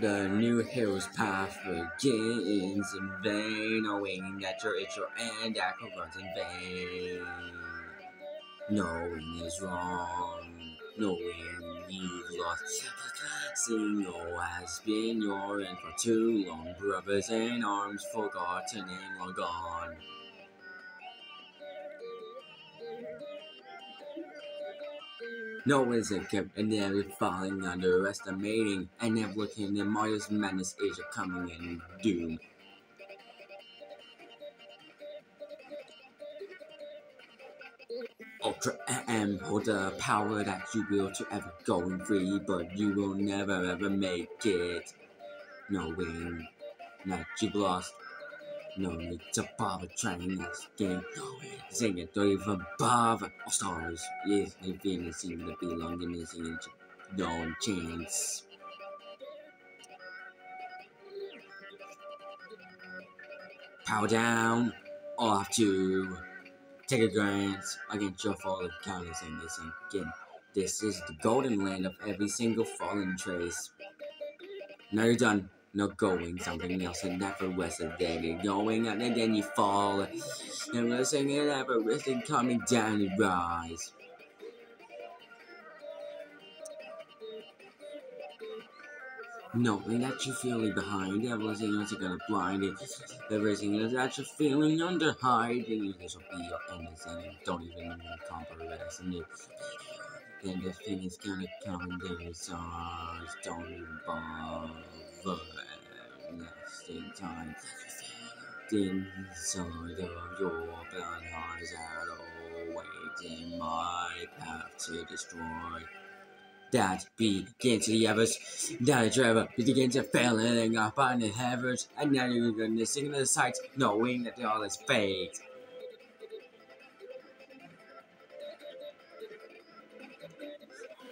The new hero's path begins in vain, knowing that your it's your end that runs in vain. Knowing is wrong, knowing you've lost. Seeing no has been your end for too long, brothers in arms forgotten and long gone. No one's a kept and never falling underestimating and never looking at Mario's madness is coming in doom. Ultra M hold the power that you will to ever going free, but you will never ever make it. Knowing that you've lost no need to bother trying this game. It, don't even bother. All stars, yes, they feel it seem to belong in this age. No chance. Power down, off to take a glance against your fallen counters in this again. This is the golden land of every single fallen trace. Now you're done no going something else and never was a you're going and then you fall. And listen and never listen coming down and rise Knowing that you're feeling behind, everything else is gonna blind it. Everything else that you're feeling under hiding, this will be your and don't even comprehend it. And the thing is gonna come and then it's ours, don't even bother. Nesting time. Inside of your blood eyes out waiting my path to destroy that begins to the others that driver begins to fail failing up on the heavens and now you're gonna sing the sights knowing that they all is fake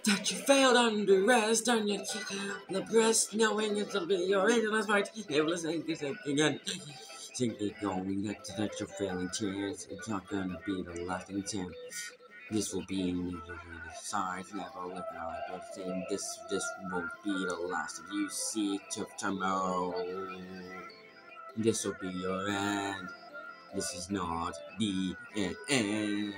that you failed under rest on your out the breast, knowing it'll be your endless fight. Never listening to think again. Simply knowing that, you're failing tears, it's not gonna be the lasting chance. This will be the side level of our thing. This this won't be the last of you see to tomorrow. This will be your end. This is not the end.